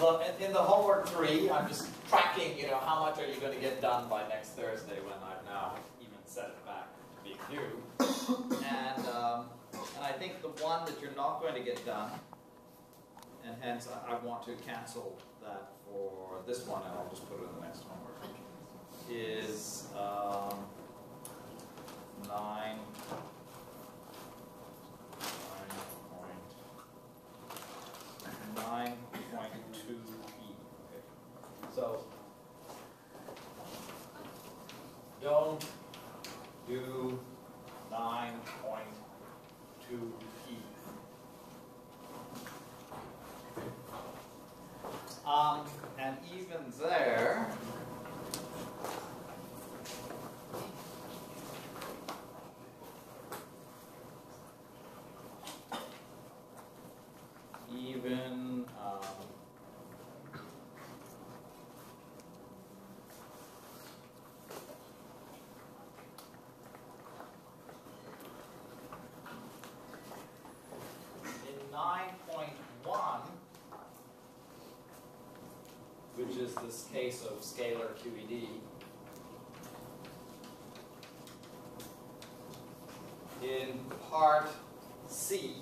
In, the homework three, I'm just tracking, you know, how much are you going to get done by next Thursday when I've now even set it back to being due. And, um, and I think the one that you're not going to get done, and hence I, I want to cancel that for this one, and I'll just put it in the next homework, is um, nine, nine point, nine point two E. Okay. So, don't do nine point two E. Um, and even there, even, um, in nine point one, which is this case of scalar QED, in part C,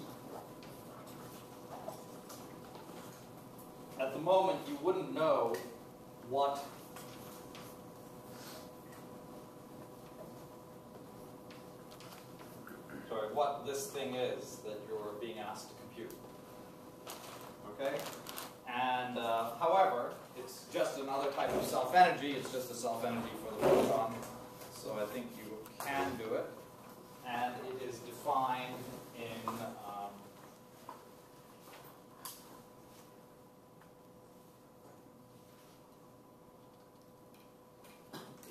at the moment you wouldn't know what sorry, what this thing is that you're being asked to compute. Okay? And uh, however, it's just another type of self-energy, it's just a self-energy for the photon. So I think you can do it. And it is defined in um,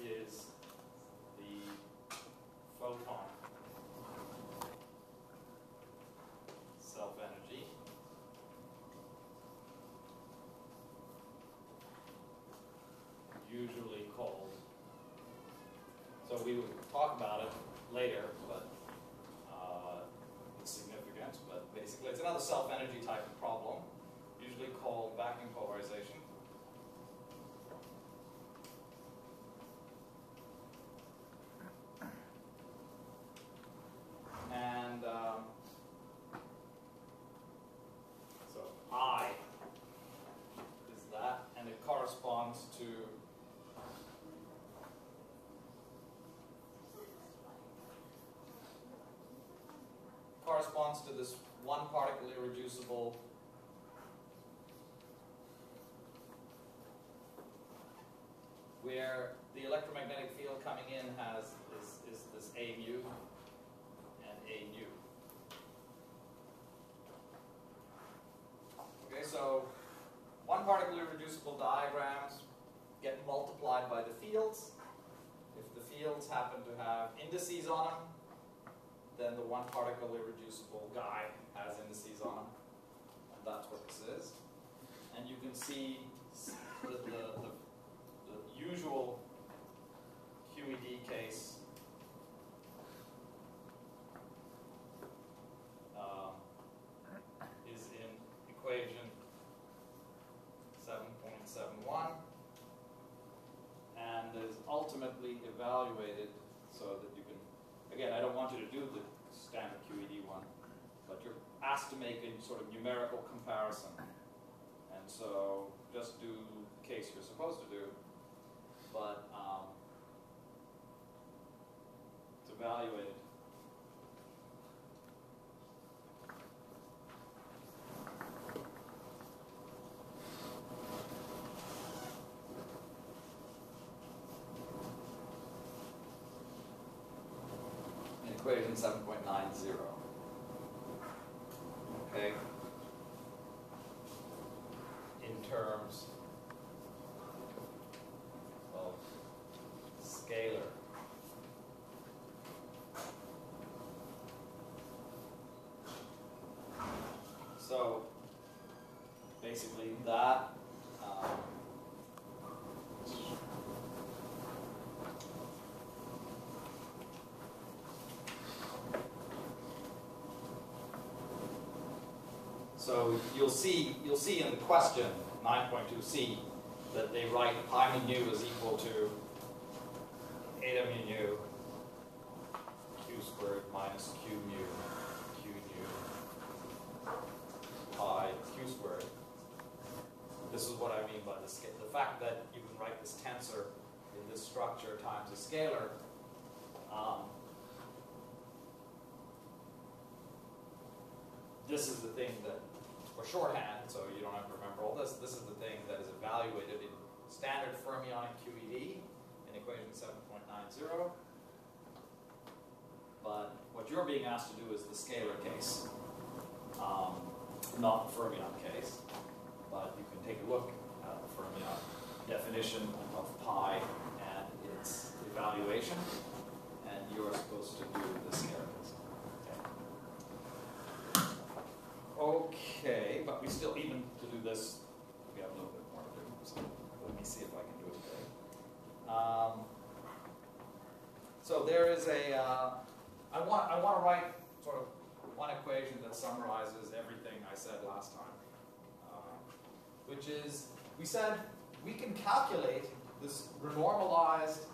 is the photon self-energy. Usually called. So we would talk about it later, but uh, it's significant. But basically, it's another self-energy type of problem, usually called vacuum polarization. And um, so I is that, and it to corresponds to this one particle irreducible where the electromagnetic field coming in has is, is this A mu and A nu. Okay, so one particle irreducible diagrams get multiplied by the fields. If the fields happen to have indices on them, then the one particle irreducible guy has indices on them. And that's what this is. And you can see the, the, the, the usual QED case um, is in equation 7.71 and is ultimately evaluated so that you can, again, I don't want you to do the standard QED one, but you're asked to make a sort of numerical comparison. And so just do the case you're supposed to do, but um, it's evaluated. in equation 7.90. Okay? In terms of scalar. So basically that um, So you'll see, you'll see in the question, 9.2c, that they write pi mu is equal to eta mu nu q squared minus q mu q nu pi q squared. This is what I mean by the scale. The fact that you can write this tensor in this structure times a scalar um, this is the thing that, for shorthand, so you don't have to remember all this, this is the thing that is evaluated in standard fermionic QED in equation 7.90. But what you're being asked to do is the scalar case, um, not the fermion case. You can take a look at the fermion definition of pi and its evaluation, and you're supposed to do the scalar case. Okay, but we still, even to do this, we have a little bit more to do. So let me see if I can do it today. Um, so there is a, uh, I want, I want to write sort of one equation that summarizes everything I said last time, which is, we said we can calculate this renormalized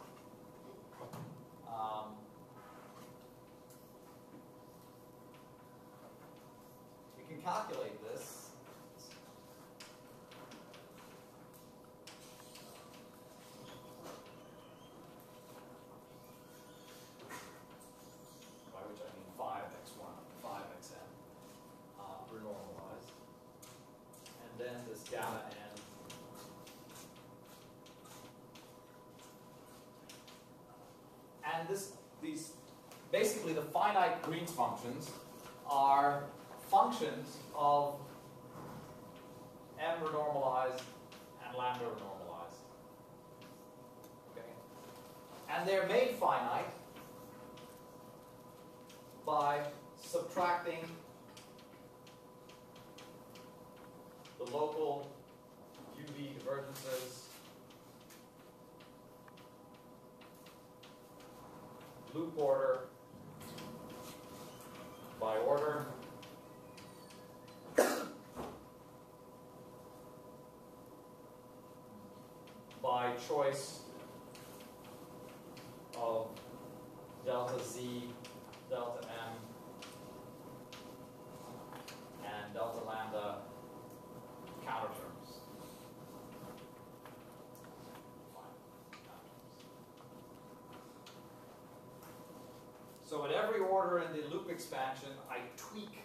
um, we can calculate this. By which I mean phi x1 and phi xn uh, renormalized. And then this gamma n and this these basically the Green's functions are functions of m renormalized and lambda renormalized. Okay? And they're made finite by subtracting the local UV divergences, loop order by order, by choice of delta z, delta m, and delta lambda counterterms. So at every order in the loop expansion, I tweak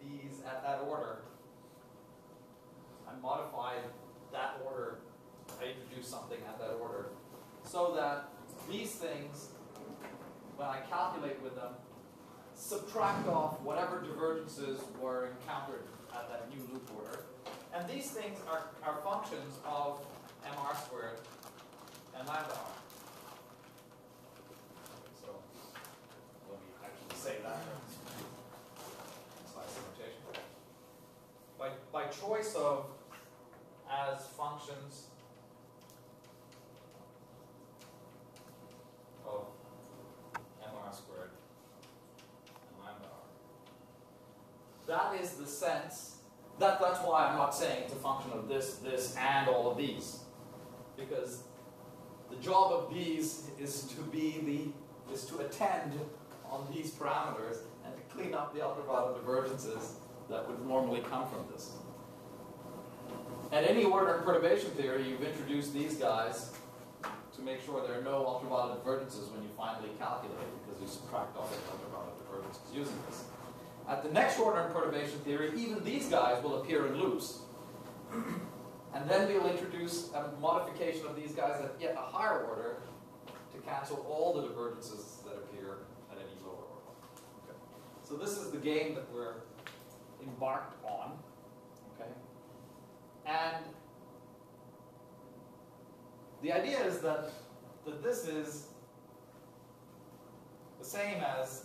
these at that order. I modify that order I introduce something at that order, so that these things, when I calculate with them, subtract off whatever divergences were encountered at that new loop order. And these things are, are functions of mr squared and lambda r. So let me actually say that. Slice notation. By, by choice of as functions of mr squared and lambda r. That is the sense, that, that's why I'm not saying it's a function of this, this, and all of these. Because the job of these is to be the, is to attend on these parameters and to clean up the ultraviolet divergences that would normally come from this. At any order in perturbation theory, you've introduced these guys to make sure there are no ultraviolet divergences when you finally calculate because you subtract all the ultraviolet divergences using this. At the next order in perturbation theory, even these guys will appear in loops. and then we'll introduce a modification of these guys at yet a higher order to cancel all the divergences that appear at any lower order. Okay. So this is the game that we're embarked on. And the idea is that, that this is the same as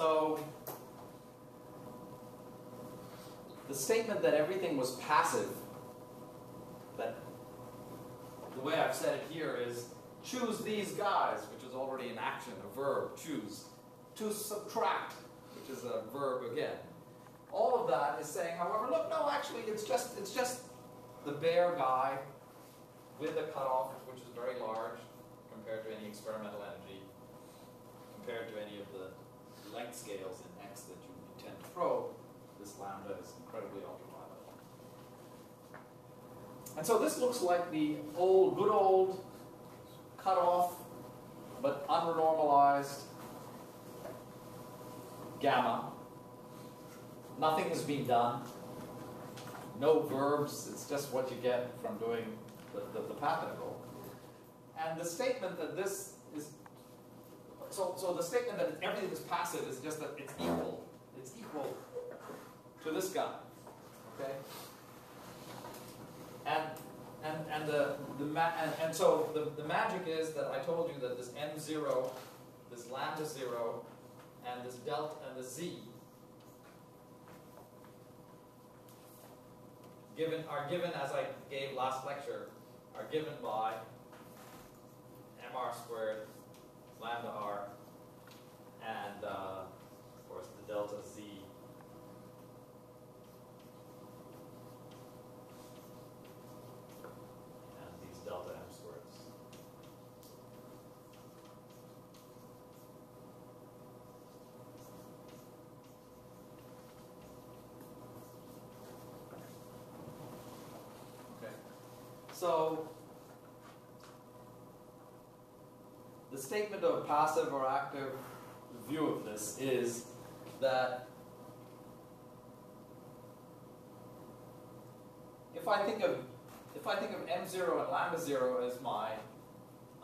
So the statement that everything was passive, that the way I've said it here is choose these guys, which is already an action, a verb, choose. To subtract, which is a verb again. All of that is saying, however, look, no, actually, it's just it's just the bare guy with a cutoff, which is very large compared to any experimental energy, compared to any of the length scales in X that you intend to probe, this lambda is incredibly ultraviolet. And so this looks like the old, good old cutoff, but unrenormalized gamma. Nothing has been done. No verbs, it's just what you get from doing the, the, the path integral. And the statement that this is, so, so the statement that everything is passive is just that it's equal. It's equal to this guy. Okay? And and and the the and, and so the, the magic is that I told you that this m zero, this lambda zero, and this delta and the z given are given as I gave last lecture are given by mr squared lambda r and uh, of course the delta z and these delta m squareds. Okay. So the statement of passive or active view of this is that if I think of if I think of m zero and lambda zero as my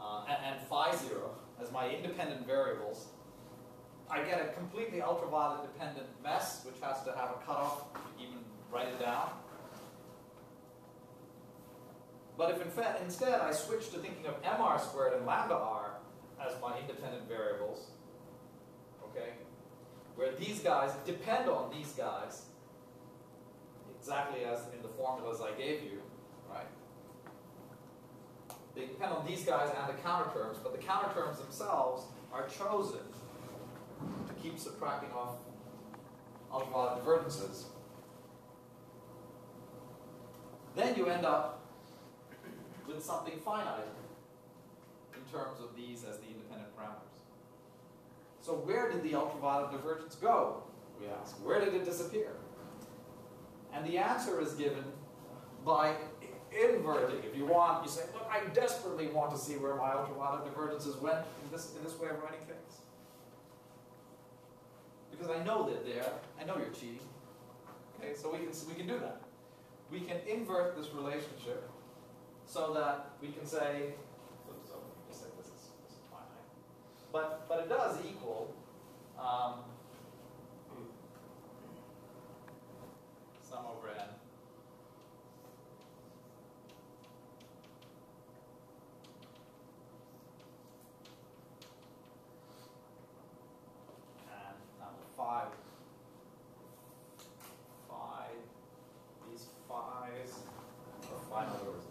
uh, and, and phi zero as my independent variables, I get a completely ultraviolet dependent mess which has to have a cutoff to even write it down. But if in instead I switch to thinking of mr squared and lambda r as my independent variables, okay, where these guys depend on these guys, exactly as in the formulas I gave you, right? They depend on these guys and the counter terms, but the counter terms themselves are chosen to keep subtracting off ultraviolet divergences. Then you end up with something finite in terms of these as the independent parameters. So where did the ultraviolet divergence go, we ask? Where did it disappear? And the answer is given by inverting. If you want, you say, look, I desperately want to see where my ultraviolet divergences went in this, in this way of writing things. Because I know they're there. I know you're cheating. Okay, so we can, we can do that. We can invert this relationship so that we can say, so let me say this is, this is finite. But, but it does equal um, sum over n and now five, five, these fives are final orders.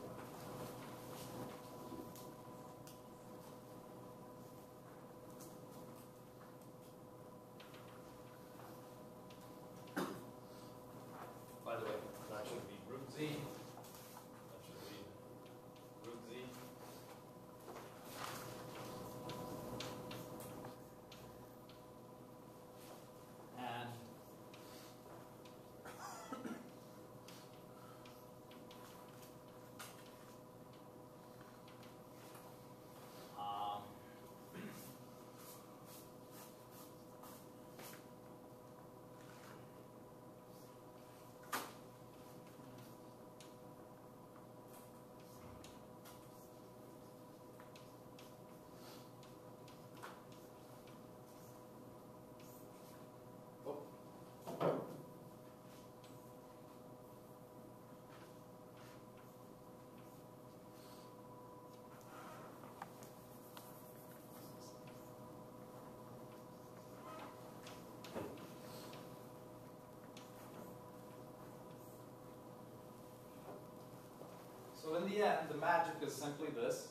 In the end, the magic is simply this.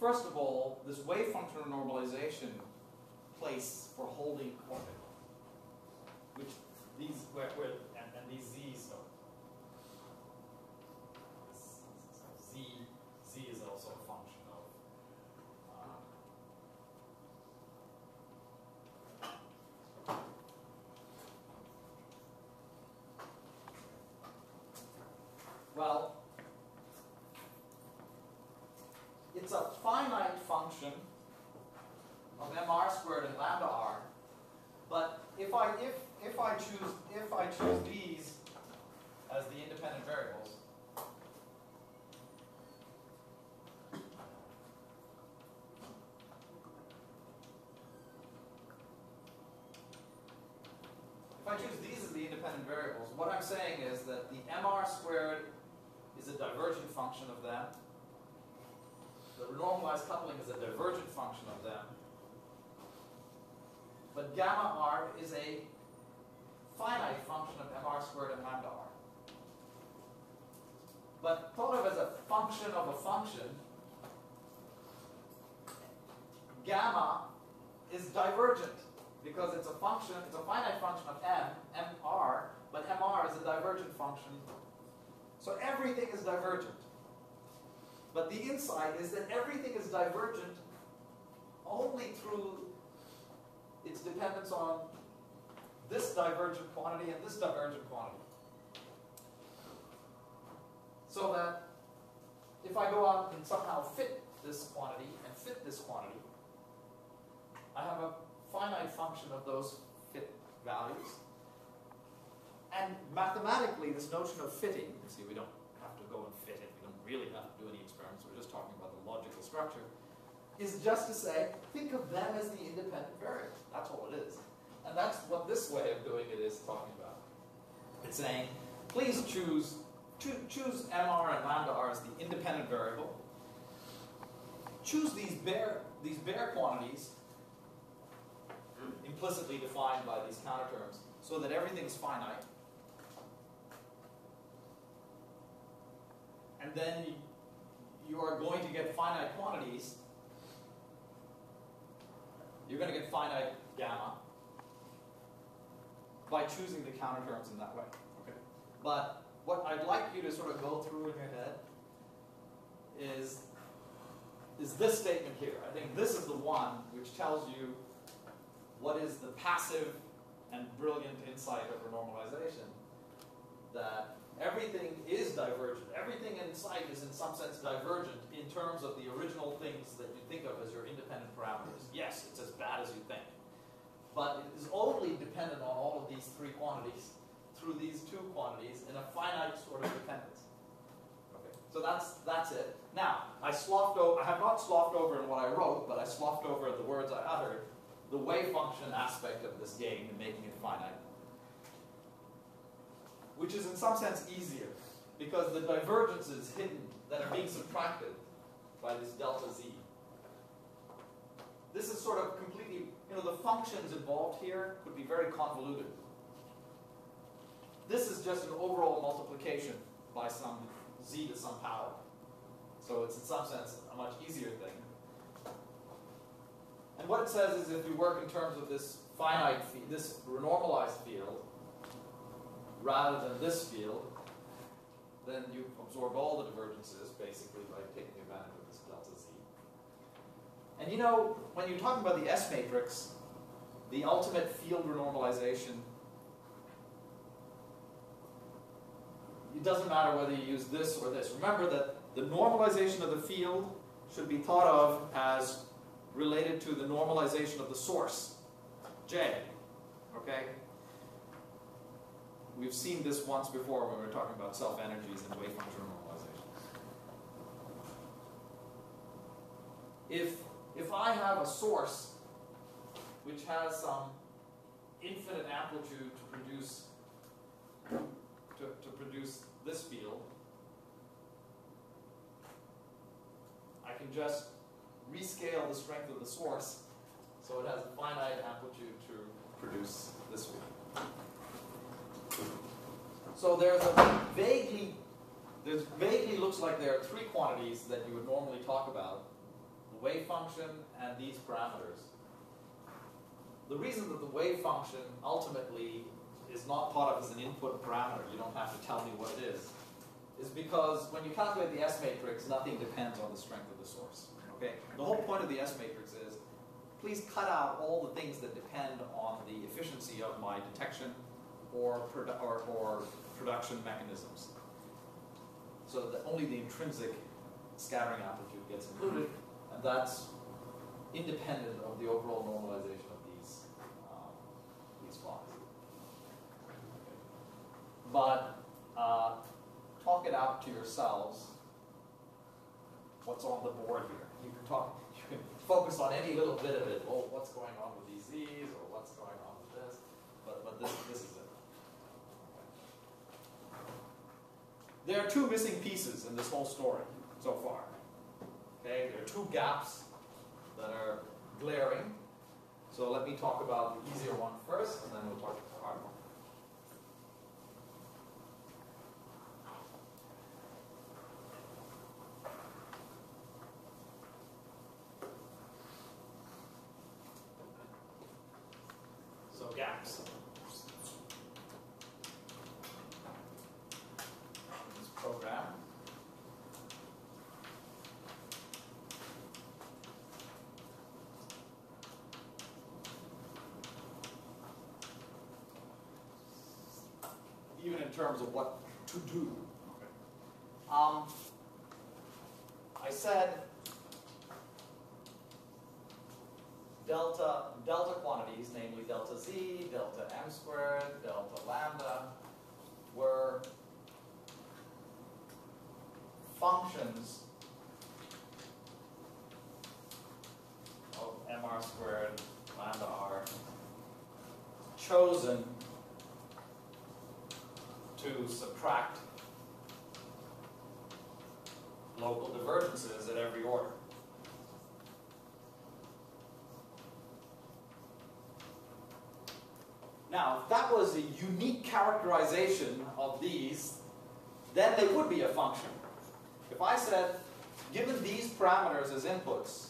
First of all, this wave function normalization place for holding orbit, which these where, where and, and these z's are. Z z is also a function of. Uh, well, it's a finite function of mr squared and lambda r. But if I if if I choose if I choose these as the independent variables, if I choose these as the independent variables, what I'm saying is that the mr squared is a divergent function of them. The normalized coupling is a divergent function of them. But gamma r is a finite function of mr squared and lambda r. But thought of as a function of a function, gamma is divergent because it's a function, it's a finite function of m, mr, but mr is a divergent function. So everything is divergent. But the insight is that everything is divergent only through its dependence on this divergent quantity and this divergent quantity. So that if I go out and somehow fit this quantity and fit this quantity, I have a finite function of those fit values. And mathematically, this notion of fitting, you see, we don't have to go and fit it, we don't really have to do any experiments, we're just talking about the logical structure, is just to say, think of them as the independent variable. That's all it is. And that's what this way of doing it is talking about. It's saying, please choose, choose mr and lambda r as the independent variable. Choose these bare, these bare quantities, hmm. implicitly defined by these counter terms, so that everything is finite. And then you are going to get finite quantities. You're going to get finite gamma by choosing the counter terms in that way. Okay. But what I'd like you to sort of go through in your head is, is this statement here. I think this is the one which tells you what is the passive and brilliant insight of renormalization. That everything is divergent. Everything in sight is in some sense divergent in terms of the original things that you think of as your independent parameters. Yes, it's as bad as you think but it is only dependent on all of these three quantities through these two quantities in a finite sort of dependence. Okay, so that's that's it. Now, I sloughed over, I have not sloughed over in what I wrote, but I sloughed over the words I uttered, the wave function aspect of this game and making it finite. Which is in some sense easier, because the divergences hidden that are being subtracted by this delta z. This is sort of completely you know, the functions involved here could be very convoluted. This is just an overall multiplication by some z to some power. So it's in some sense a much easier thing. And what it says is if you work in terms of this finite this renormalized field, rather than this field, then you absorb all the divergences basically by taking advantage of this delta z. And you know, when you're talking about the S matrix, the ultimate field renormalization, it doesn't matter whether you use this or this. Remember that the normalization of the field should be thought of as related to the normalization of the source, J. Okay? We've seen this once before when we were talking about self-energies and wave function normalization. If if I have a source which has some infinite amplitude to produce to, to produce this field, I can just rescale the strength of the source so it has a finite amplitude to produce this field. So there's a vaguely there's vaguely looks like there are three quantities that you would normally talk about, the wave function and these parameters. The reason that the wave function ultimately is not thought of as an input parameter, you don't have to tell me what it is, is because when you calculate the S matrix, nothing depends on the strength of the source. Okay? The whole point of the S matrix is please cut out all the things that depend on the efficiency of my detection or, produ or, or production mechanisms. So that only the intrinsic scattering amplitude gets included, and that's independent of the overall normalization of these, um, these plots. But uh, talk it out to yourselves what's on the board here. You can talk, you can focus on any little bit of it. Oh, what's going on with these Z's, or what's going on with this, but, but this, this is it. There are two missing pieces in this whole story so far. Okay, there are two gaps that are glaring. So let me talk about the easier one first, and then we'll talk about the hard one. So gaps. This program. Even in terms of what to do. Um, I said delta, delta quantities, namely delta z, delta m squared, delta lambda, were functions of mr squared lambda r chosen subtract local divergences at every order. Now, if that was a unique characterization of these, then they would be a function. If I said, given these parameters as inputs,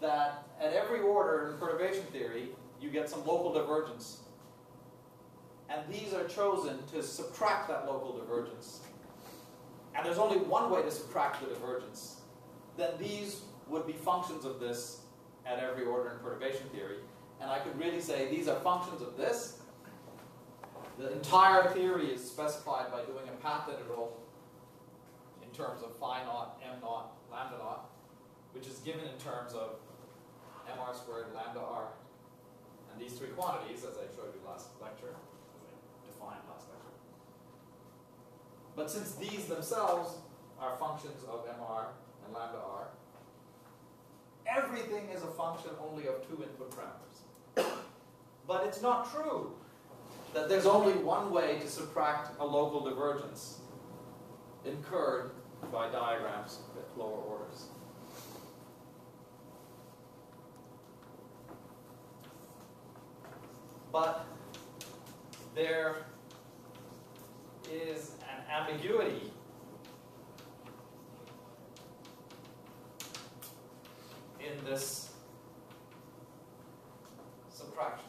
that at every order in perturbation theory, you get some local divergence. And these are chosen to subtract that local divergence. And there's only one way to subtract the divergence. Then these would be functions of this at every order in perturbation theory. And I could really say these are functions of this. The entire theory is specified by doing a path integral in terms of phi naught, m naught, lambda naught, which is given in terms of mr squared lambda r. And these three quantities, as I showed you last lecture, defined. But since these themselves are functions of mr and lambda r, everything is a function only of two input parameters. But it's not true that there's only one way to subtract a local divergence incurred by diagrams at lower orders. But there is an ambiguity in this subtraction.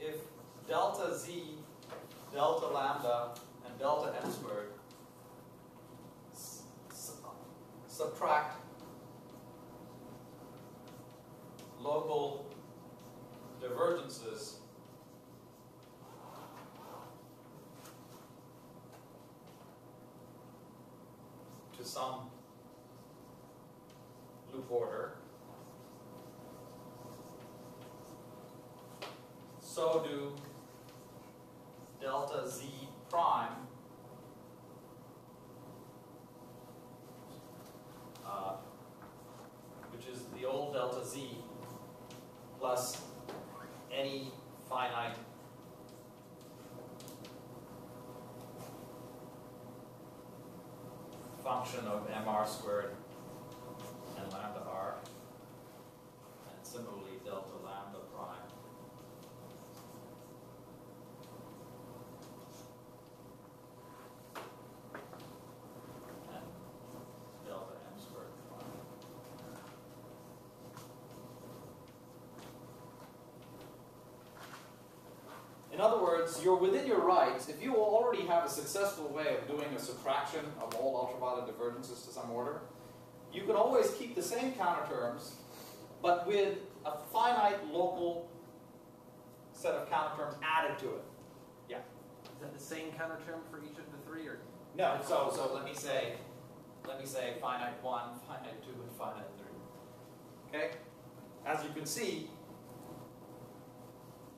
If delta z, delta lambda, and delta m squared s- s- subtract local divergences to some loop order. So do delta z prime uh, which is the old delta z plus any finite function of mr squared and lambda r. And similarly delta lambda prime. And delta m squared prime. In other words, you're within your rights. If you already have a successful way of doing a subtraction of all ultraviolet divergences to some order, you can always keep the same counter terms, but with a finite local set of counter terms added to it. Yeah. Is that the same counter term for each of the three, or No. So so let me say, let me say finite one, finite two, and finite three. Okay. As you can see,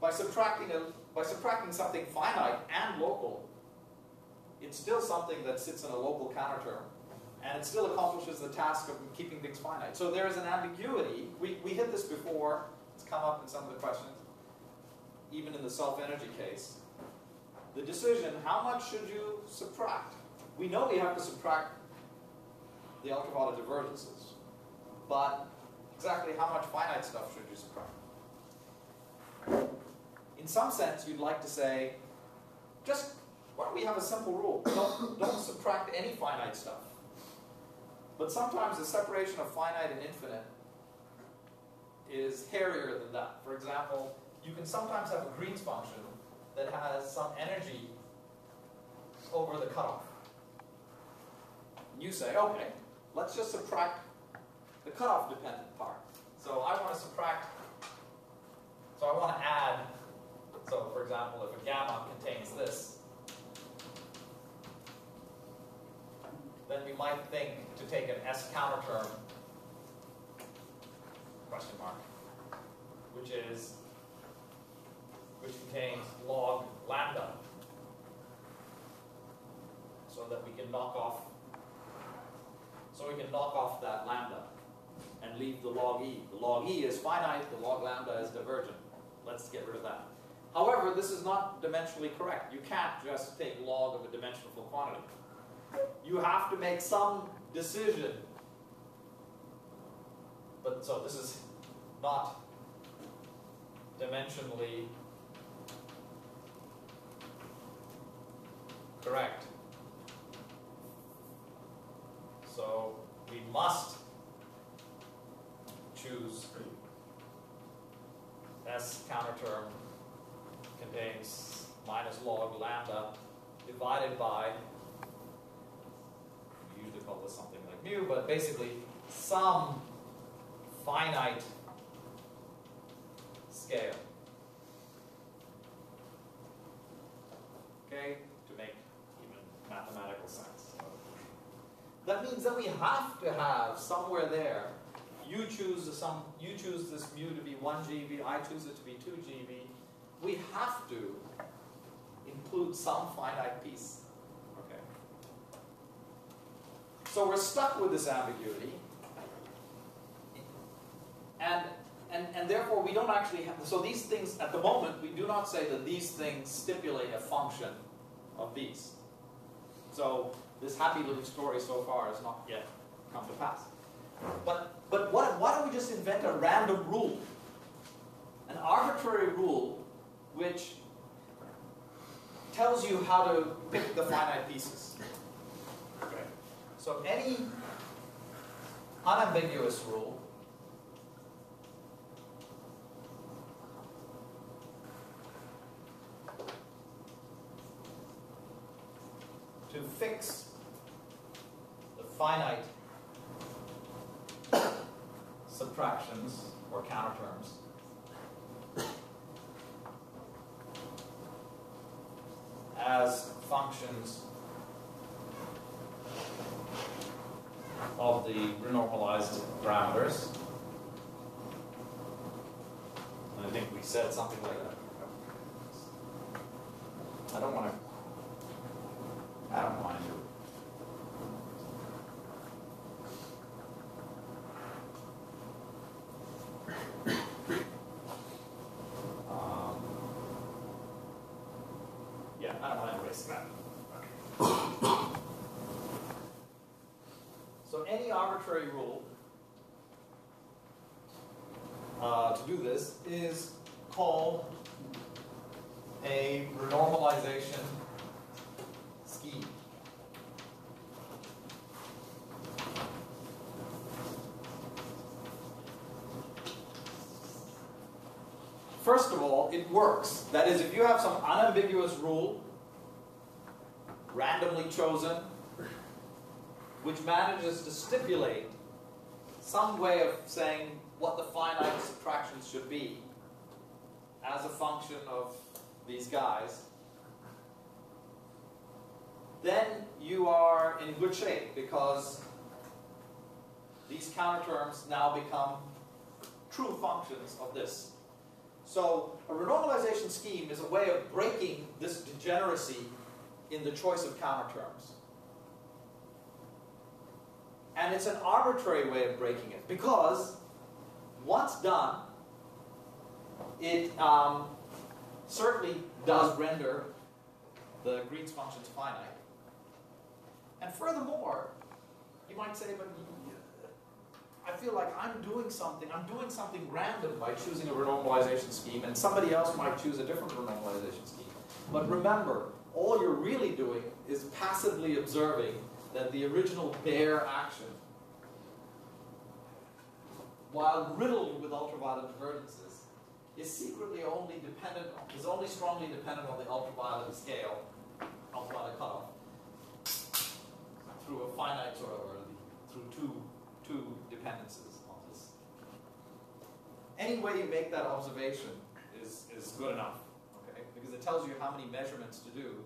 by subtracting a by subtracting something finite and local, it's still something that sits in a local counter term. And it still accomplishes the task of keeping things finite. So there is an ambiguity. We, we hit this before. It's come up in some of the questions. Even in the self-energy case. The decision, how much should you subtract? We know we have to subtract the ultraviolet divergences. But exactly how much finite stuff should you subtract? In some sense, you'd like to say, just, why don't we have a simple rule? Don't, don't subtract any finite stuff. But sometimes the separation of finite and infinite is hairier than that. For example, you can sometimes have a Green's function that has some energy over the cutoff. You say, okay, let's just subtract the cutoff dependent part. So I want to subtract, so I want to add, so for example, if a gamma contains this, then we might think to take an S counter term, question mark, which is, which contains log lambda, so that we can knock off, so we can knock off that lambda and leave the log e. The log e is finite, the log lambda is divergent. Let's get rid of that. However, this is not dimensionally correct. You can't just take log of a dimensional quantity you have to make some decision. But so this is not dimensionally correct. So we must choose S counter term contains minus log lambda divided by we usually call this something like mu, but basically some finite scale. Okay, to make even mathematical sense. That means that we have to have somewhere there. You choose some. You choose this mu to be one GeV. I choose it to be two GeV. We have to include some finite piece. Okay. So we're stuck with this ambiguity. And, and, and therefore we don't actually have, so these things, at the moment, we do not say that these things stipulate a function of these. So this happy little story so far has not yet come to pass. But, but what, why don't we just invent a random rule? An arbitrary rule which tells you how to pick the finite pieces. Okay. So any unambiguous rule to fix the finite subtractions or counterterms as functions of the renormalized parameters. And I think we said something like that. I don't want to, I don't mind it. Um, Yeah, I don't mind erasing that. So any arbitrary rule uh, to do this is called a renormalization scheme. First of all, it works. That is, if you have some unambiguous rule, randomly chosen, which manages to stipulate some way of saying what the finite subtractions should be as a function of these guys, then you are in good shape because these counterterms now become true functions of this. So a renormalization scheme is a way of breaking this degeneracy in the choice of counterterms. And it's an arbitrary way of breaking it because once done, it um, certainly does render the Green's functions finite. And furthermore, you might say, but I feel like I'm doing something, I'm doing something random by choosing a renormalization scheme, and somebody else might choose a different renormalization scheme. But remember, all you're really doing is passively observing that the original bare action, while riddled with ultraviolet divergences, is secretly only dependent, is only strongly dependent on the ultraviolet scale, ultraviolet cutoff, through a finite sort of, or through two, two dependencies on this. Any way you make that observation is, is good enough, okay? Because it tells you how many measurements to do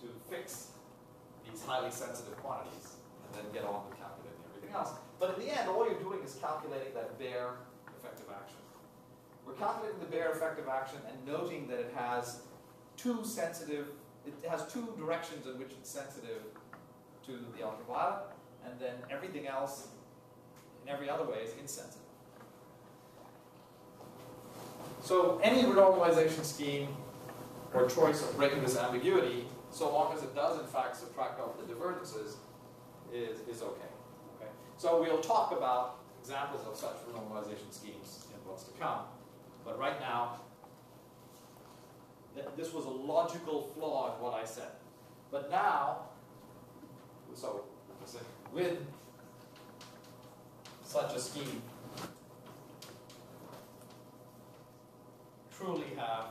to fix these highly sensitive quantities and then get on with calculating everything else. But in the end, all you're doing is calculating that bare effective action. We're calculating the bare effective action and noting that it has two sensitive, it has two directions in which it's sensitive to the ultraviolet, and then everything else in every other way is insensitive. So any renormalization scheme or choice of breaking this ambiguity, so long as it does in fact subtract off the divergences, is, is okay. okay. So we'll talk about examples of such renormalization schemes in what's to come. But right now, th this was a logical flaw in what I said. But now, so with such a scheme, truly have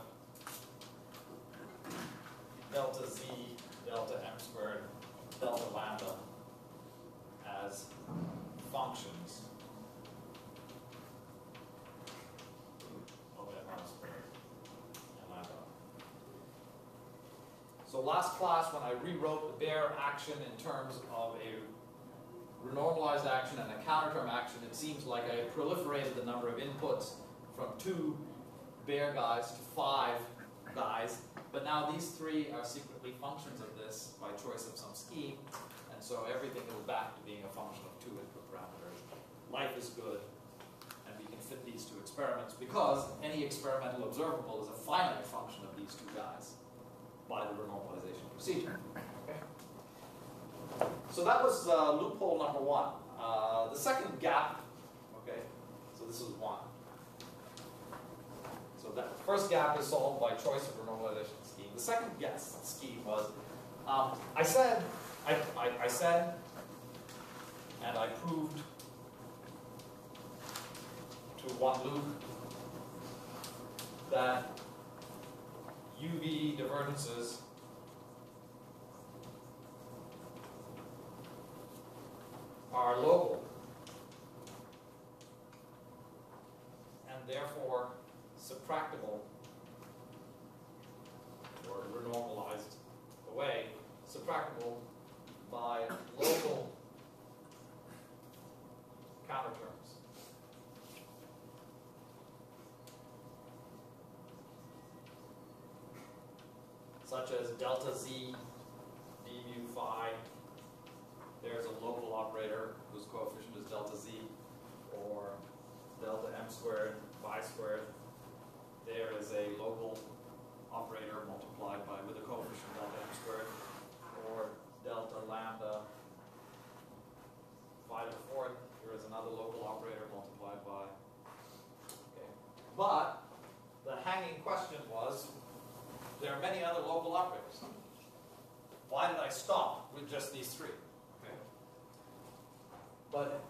delta z, delta m squared, delta lambda as functions of m squared and lambda. So last class, when I rewrote the bare action in terms of a renormalized action and a counterterm action, it seems like I proliferated the number of inputs from two bare guys to five guys, but now these three are secretly functions of this by choice of some scheme, and so everything goes back to being a function of two input parameters. Life is good, and we can fit these two experiments because any experimental observable is a finite function of these two guys by the renormalization procedure. So that was uh, loophole number one. Uh, the second gap, okay, so this is one. That first gap is solved by choice of renormalization scheme. The second guess scheme was, um, I said, I, I, I said, and I proved to one loop that UV divergences are local and therefore subtractable or renormalized away, subtractable by local counterterms. Such as delta z d mu phi. There's a local operator whose coefficient is delta z, or delta m squared phi squared a local operator multiplied by with a coefficient delta m squared or delta lambda phi to the fourth. Here is another local operator multiplied by. Okay. But the hanging question was, there are many other local operators. Why did I stop with just these three? Okay. But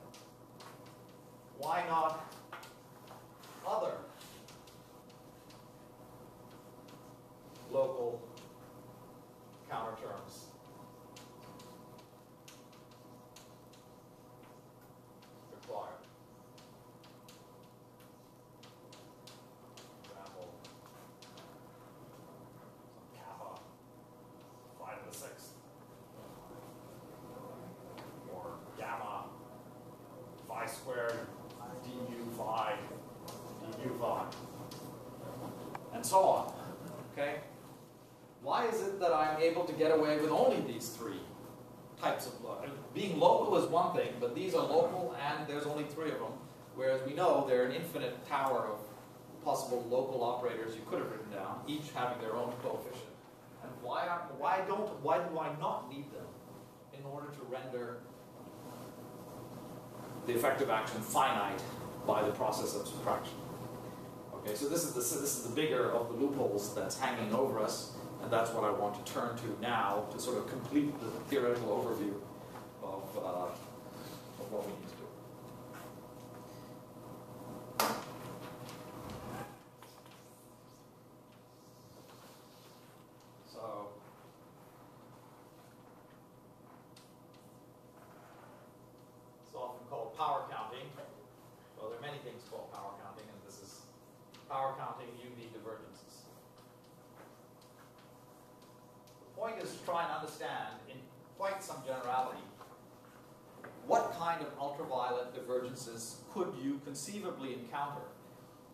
why not Get away with only these three types of, lo- being local is one thing, but these are local and there's only three of them. Whereas we know there are an infinite tower of possible local operators you could have written down, each having their own coefficient. And why are, why don't, why do I not need them in order to render the effective action finite by the process of subtraction? Okay, so this is the, so this is the bigger of the loopholes that's hanging over us, and that's what I want to turn to now to sort of complete the theoretical overview of, uh, of what we need to do. So, it's often called power counting. Well, there are many things called power counting, and this is power counting UV divergences. The point is to try and understand, in quite some generality, what kind of could you conceivably encounter?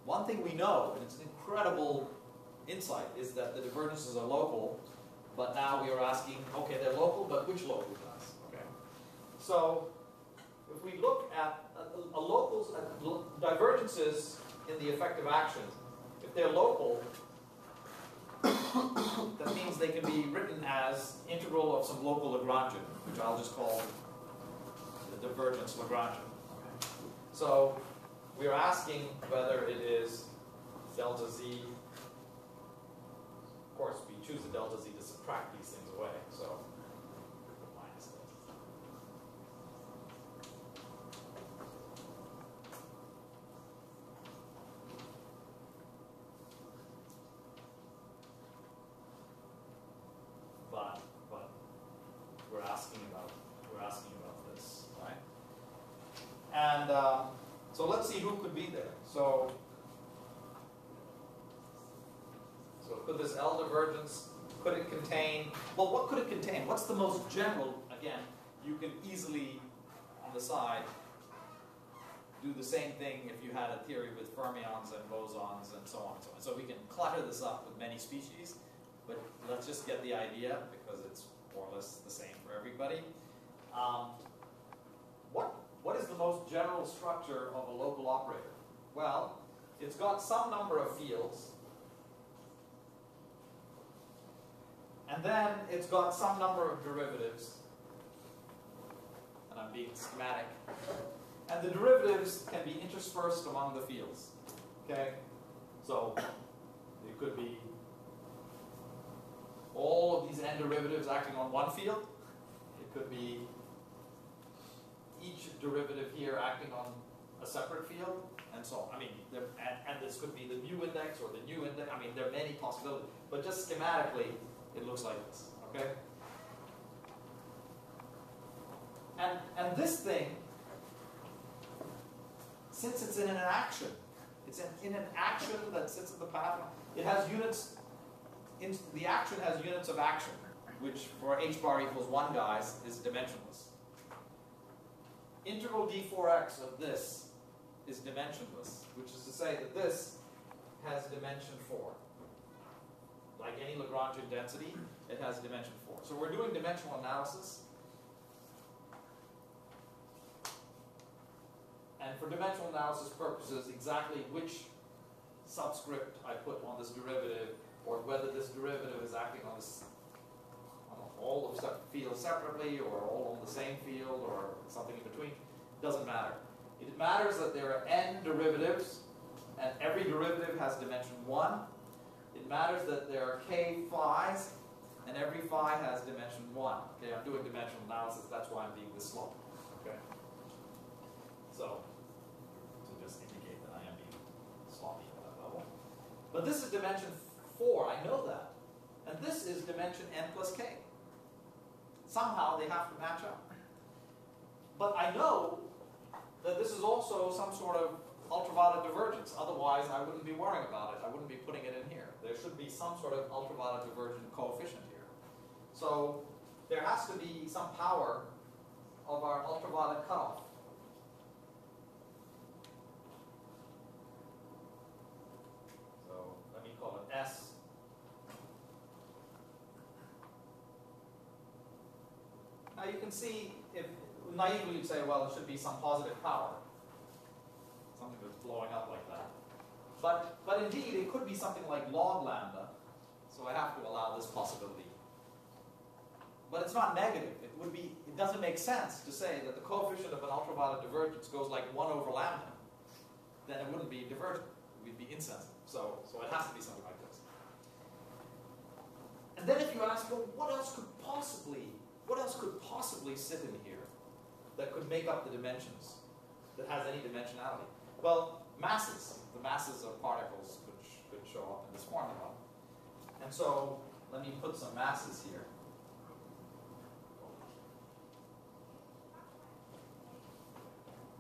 One thing we know, and it's an incredible insight, is that the divergences are local, but now we are asking, okay, they're local, but which local class? Okay. So, if we look at a, a locals, at divergences in the effective action, if they're local, that means they can be written as integral of some local Lagrangian, which I'll just call the divergence Lagrangian. So we are asking whether it is delta z. Of course, we choose the delta z to subtract these things away, so minus delta z. But, but we're asking about, we're asking about this, right? And um, so let's see who could be there. So, so could this L divergence, could it contain, well, what could it contain? What's the most general, again, you can easily, on the side, do the same thing if you had a theory with fermions and bosons and so on and so on. So we can clutter this up with many species, but let's just get the idea because it's more or less the same for everybody. Um, what, what is the most general structure of a local operator? Well, it's got some number of fields, and then it's got some number of derivatives, and I'm being schematic. And the derivatives can be interspersed among the fields. Okay? So it could be all of these n derivatives acting on one field. It could be each derivative here acting on a separate field, and so on. I mean, there, and, and this could be the mu index or the nu index. I mean, there are many possibilities. But just schematically, it looks like this. Okay? And, and this thing, since it's in an action, it's in, in an action that sits at the path, it has units, in, the action has units of action, which for h bar equals 1 guys is dimensionless. Integral d4x of this is dimensionless, which is to say that this has dimension 4. Like any Lagrangian density, it has a dimension 4. So we're doing dimensional analysis. And for dimensional analysis purposes, exactly which subscript I put on this derivative, or whether this derivative is acting on this on all of the fields separately, or all on the same field, or something in between, doesn't matter. It matters that there are n derivatives, and every derivative has dimension 1. Matters that there are k phi's, and every phi has dimension one. Okay, I'm doing dimensional analysis, that's why I'm being this slow. Okay? So, to just indicate that I am being sloppy at that level. But this is dimension four, I know that. And this is dimension n plus k. Somehow they have to match up. But I know that this is also some sort of ultraviolet divergence. Otherwise, I wouldn't be worrying about it. I wouldn't be putting it in here. There should be some sort of ultraviolet divergent coefficient here. So there has to be some power of our ultraviolet cutoff. So let me call it S. Now you can see, if naively you'd say, well, it should be some positive power, something that's blowing up like that. But, but indeed, it could be something like log lambda, so I have to allow this possibility. But it's not negative. It would be, it doesn't make sense to say that the coefficient of an ultraviolet divergence goes like 1 over lambda. Then it wouldn't be divergent. We'd be insensitive. So, so it has to be something like this. And then if you ask, well, what else could possibly, what else could possibly sit in here that could make up the dimensions, that has any dimensionality? Well, masses. The masses of particles could, could show up in this formula. And so let me put some masses here.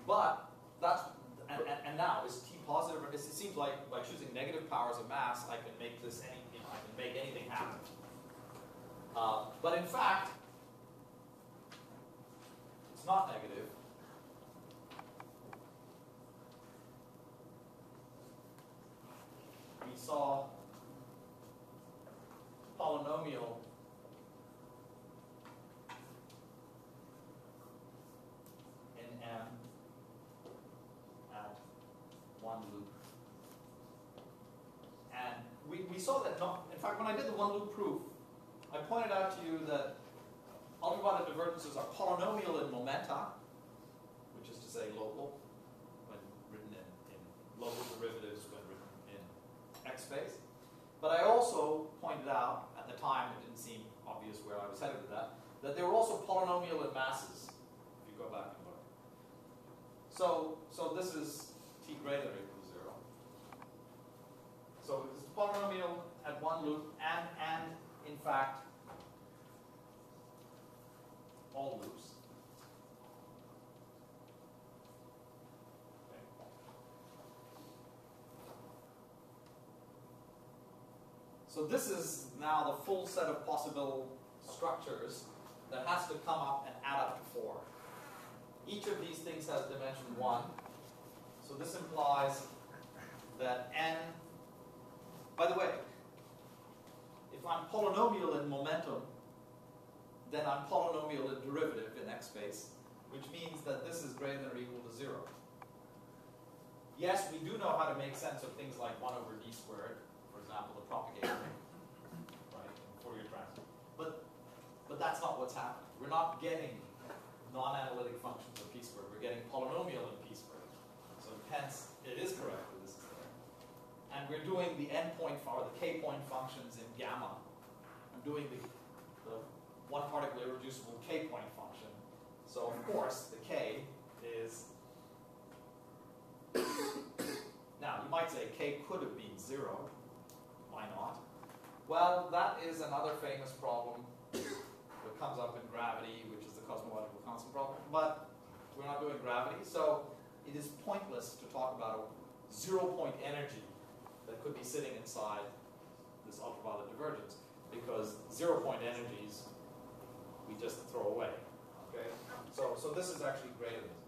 But that's, and, and, and now, is T positive, it seems like by choosing negative powers of mass, I can make this any, you know, I can make anything happen. Uh, but in fact, it's not negative. Saw polynomial in M at one loop. And we, we saw that not, in fact, when I did the one loop proof, I pointed out to you that ultraviolet divergences are polynomial in momenta, which is to say local, when written in, in local in x space. But I also pointed out, at the time it didn't seem obvious where I was headed with that, that they were also polynomial in masses, if you go back and look. So, so this is t greater than to zero. So it's polynomial at one loop and, and in fact, all loops. Okay. So this is now the full set of possible structures that has to come up and add up to 4. Each of these things has dimension 1. So this implies that n, by the way, if I'm polynomial in momentum, then I'm polynomial in derivative in x space, which means that this is greater than or equal to 0. Yes, we do know how to make sense of things like 1 over d squared, example, the propagation right, in Fourier transform. But, but that's not what's happening. We're not getting non-analytic functions of p squared. We're getting polynomial in p squared. So hence, it is correct that this is there. And we're doing the n-point, or the k-point functions in gamma. I'm doing the, the one particle irreducible k-point function. So of course, the k is now, you might say k could have been zero. Why not? Well, that is another famous problem that comes up in gravity, which is the cosmological constant problem. But we're not doing gravity, so it is pointless to talk about a zero-point energy that could be sitting inside this ultraviolet divergence, because zero-point energies we just throw away. Okay? So, so this is actually greater than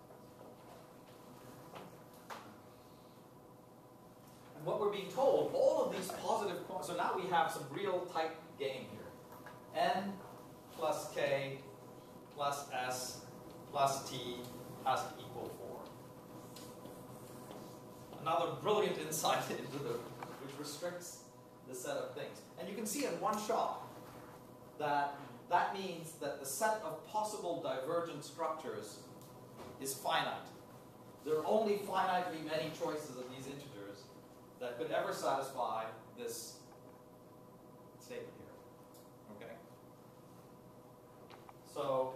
what we're being told, all of these positive, so now we have some real tight game here. n plus k plus s plus t has to equal 4. Another brilliant insight into the, which restricts the set of things. And you can see in one shot that that means that the set of possible divergent structures is finite. There are only finitely many choices of these integers that could ever satisfy this statement here. Okay? So,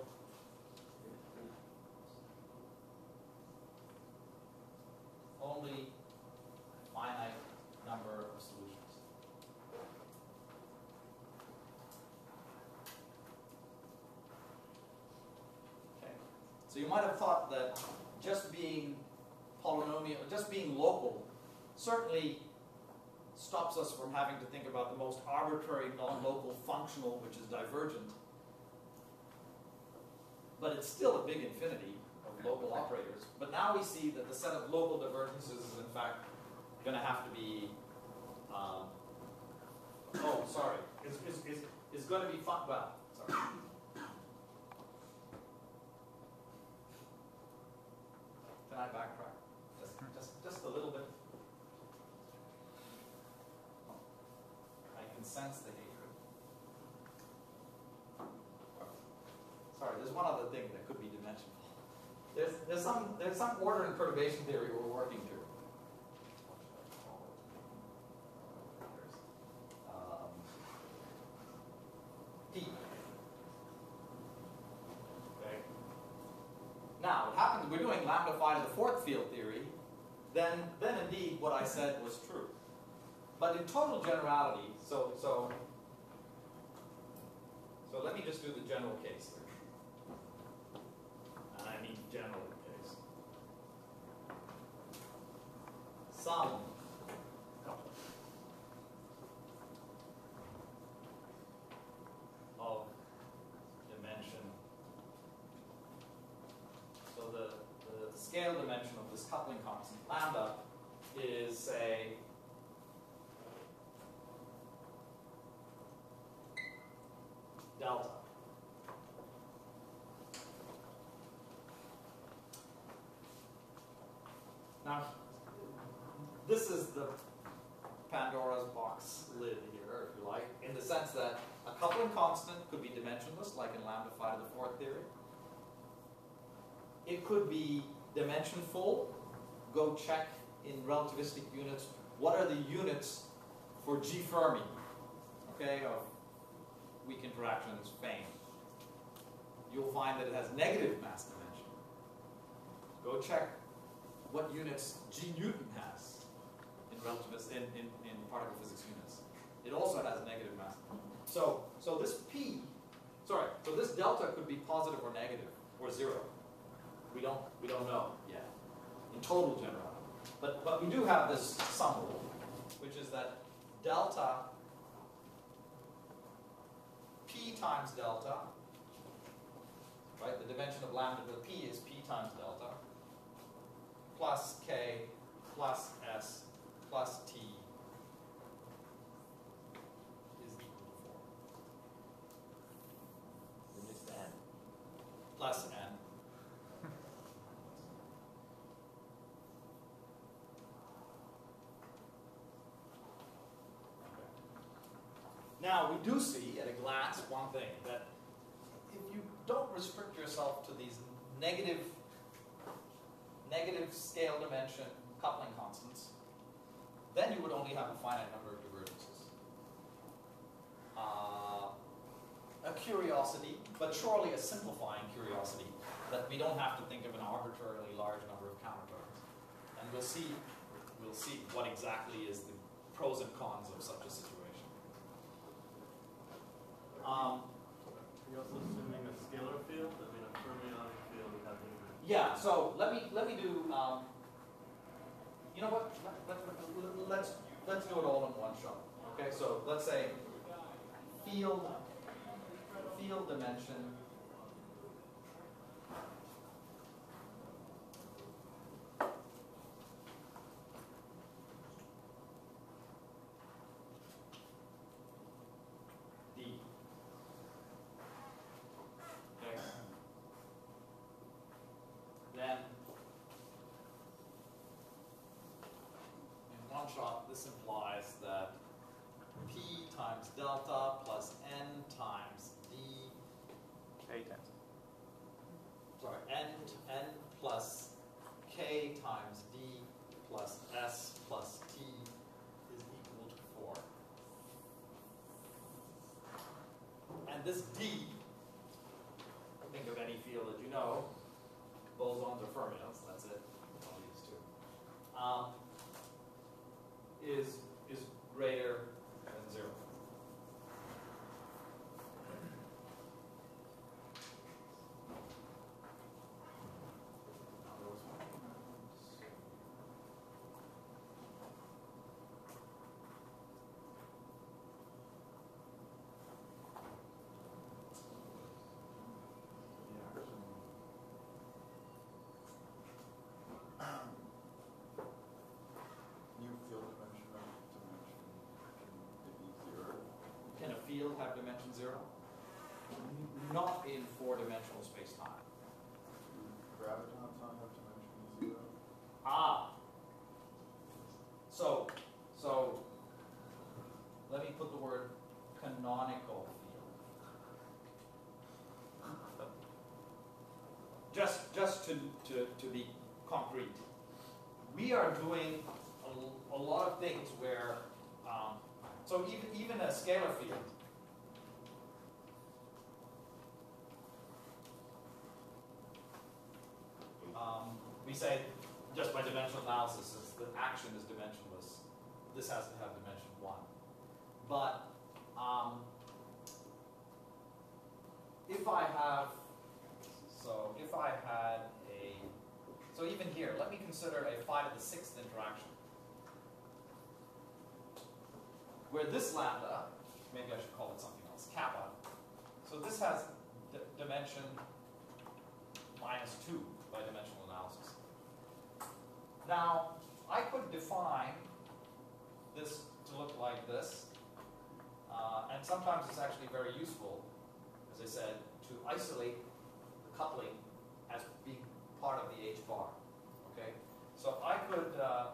only a finite number of solutions. Okay. So you might have thought that just being polynomial, just being local certainly stops us from having to think about the most arbitrary non-local functional, which is divergent. But it's still a big infinity of local operators. But now we see that the set of local divergences is in fact going to have to be, um, oh, sorry, is, is, is, is going to be fun, well, sorry. Can I backtrack? Just, just, just a little bit. I can sense the hatred. Sorry, there's one other thing that could be dimensional. There's, there's some, there's some order and perturbation theory we're working through. P. Okay. Now, what happens, we're doing lambda phi to the fourth field theory, then, then indeed what I said was true. But in total generality, so, so, so let me just do the general case here. And I mean general case. Some of dimension. So the, the scale dimension of this coupling constant, lambda, is say delta. Now, this is the Pandora's box lid here, if you like, in the sense that a coupling constant could be dimensionless, like in lambda phi to the fourth theory. It could be dimensionful. Go check in relativistic units what are the units for G Fermi, okay, of weak interactions fame. You'll find that it has negative mass dimension. Go check what units G Newton has relativist in, in, in particle physics units. It also has a negative mass. So so this P, sorry, so this delta could be positive or negative or zero. We don't we don't know yet in total generality. But but we do have this sum rule, which is that delta P times delta, right? The dimension of lambda to the P is P times delta, plus K, plus S, plus T is equal to 4. We missed N. Plus N. Now, we do see at a glance one thing that if you don't restrict yourself to these negative, negative scale dimension coupling constants, then you would only have a finite number of divergences. Uh, a curiosity, but surely a simplifying curiosity, that we don't have to think of an arbitrarily large number of counterterms. And we'll see, we'll see what exactly is the pros and cons of such a situation. Um, Are you also assuming a scalar field? I mean, a fermionic field yeah, so let me let me do. Um, you know what? Let, let, let, let's let's do it all in one shot. Okay, so let's say field field dimension D. Okay. Then in one this implies that P times delta plus N times D, K times. sorry, N, N plus K times D plus S plus T is equal to four. And this D, think of any field that you know, bosons or fermions, that's it, one of these two, um, is, is greater than zero. Dimension zero? Not in four-dimensional space-time. Gravitons not have dimension zero? Ah. So, so, let me put the word canonical field. Just, just to, to, to be concrete. We are doing a lot of things where, um, so even, even a scalar field. Um, we say just by dimensional analysis, is the action is dimensionless. This has to have dimension one. But um, if I have, so if I had a, so even here, let me consider a phi to the sixth interaction. Where this lambda, maybe I should call it something else, kappa, so this has dimension minus two by dimensional analysis. Now, I could define this to look like this, uh, and sometimes it's actually very useful, as I said, to isolate the coupling as being part of the H bar. Okay, so I could. Uh.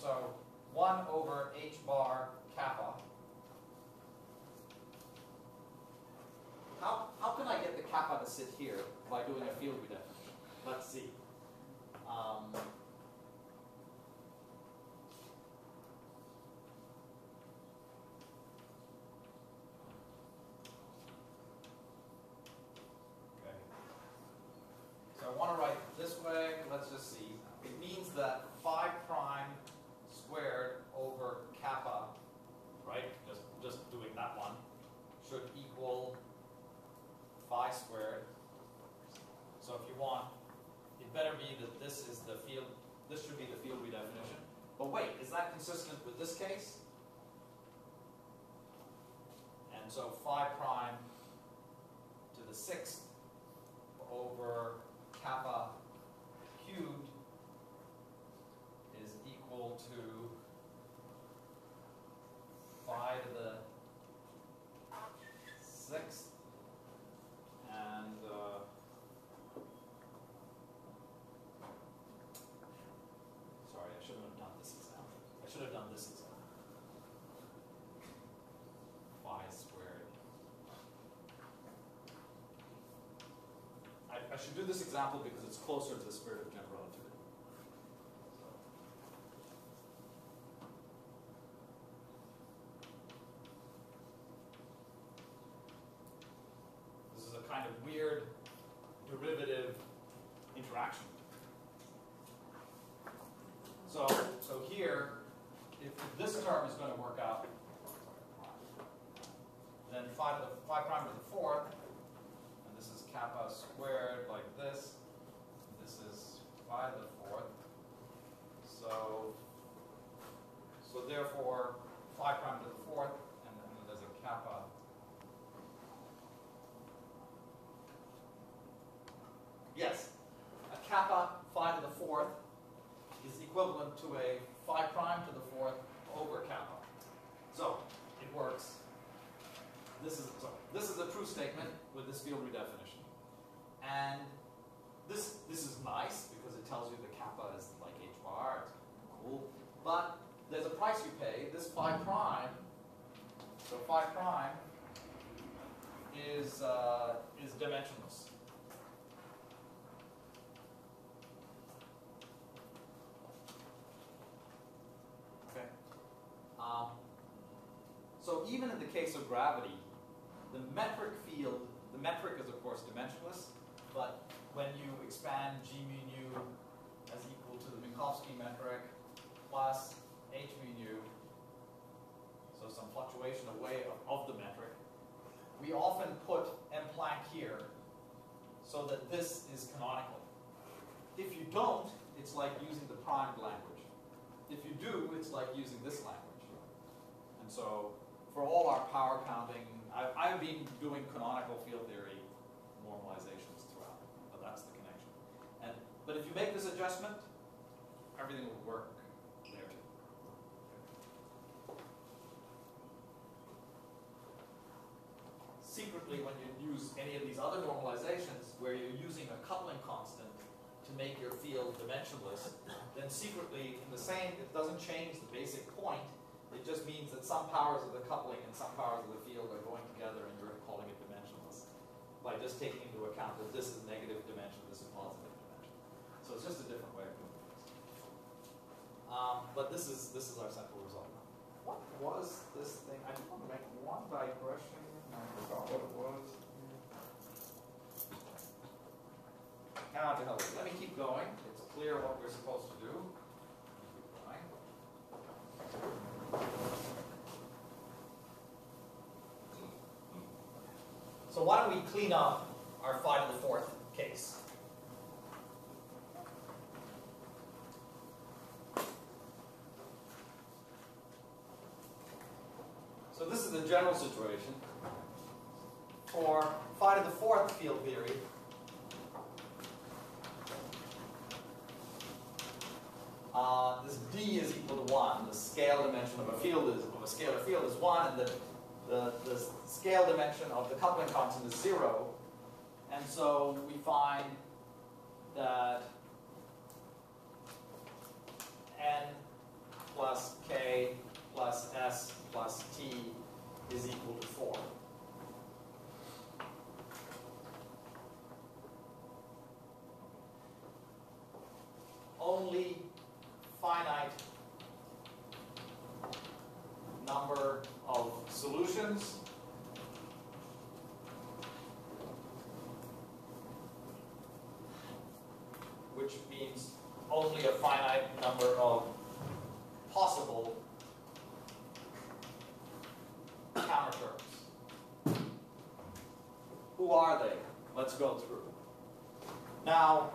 So one over H bar kappa. How, how can I get the kappa to sit here by doing a field redefinition? Let's see. Um, okay. So I want to write it this way. Let's just see. It means that phi prime squared over kappa, right? Just just doing that one should equal phi squared. So if you want, it better be that this is the field, this should be the field redefinition. But wait, is that consistent with this case? And so phi prime to the sixth over kappa cubed is equal to phi to the sixth and uh, sorry, I shouldn't have done this example. I should have done this example. Phi squared. I, should do this example because it's closer to the spirit of general relativity. So. This is a kind of weird derivative interaction. So, so here, if this term is going to work out, then phi to the phi prime to the fourth, and this is kappa squared like this. This is phi to the fourth. So, so therefore, phi prime to the fourth, and then there's a kappa Yes, a kappa phi to the fourth is equivalent to a phi prime to the fourth over kappa. So it works. This is so this is a true statement with this field redefinition, and this this is nice because it tells you the kappa is like h bar. It's cool, but there's a price you pay. This phi prime, so phi prime is uh, is dimensionless. Okay. Um, so even in the case of gravity, the metric field, the metric is of course dimensionless, but when you expand g mu nu as equal to the Minkowski metric plus h mu nu, so some fluctuation away of, of the metric, we often put m Planck here so that this is canonical. If you don't, it's like using the primed language. If you do, it's like using this language. And so, for all our power counting, I, have been doing canonical field theory normalizations throughout, but that's the connection. And, but if you make this adjustment, everything will work there. Secretly, when you use any of these other normalizations where you're using a coupling constant to make your field dimensionless, then secretly, in the same, it doesn't change the basic point, it just means that some powers of the coupling and some powers of the field are going together and you're calling it dimensionless. By just taking into account that this is negative dimension, this is positive dimension. So it's just a different way of doing things. Um, but this is, this is our central result. What was this thing? I just want to make one digression. I forgot what it was. Ah, to hell. Let me keep going. It's clear what we're supposed to do. Keep going. So why don't we clean up our phi to the fourth case? So this is the general situation. For phi to the fourth field theory, uh, this d is equal to one. The scale dimension of a field is of a scalar field is one, and the, the the scale dimension of the coupling constant is zero. And so we find that n plus k plus s plus t is equal to four. Only finite number of solutions which means only a finite number of possible counterterms. Who are they? Let's go through. Now,